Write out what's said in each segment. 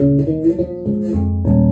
Thank you.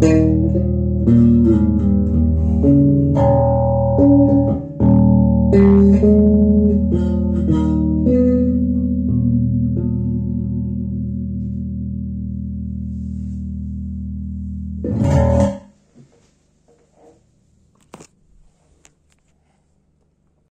Música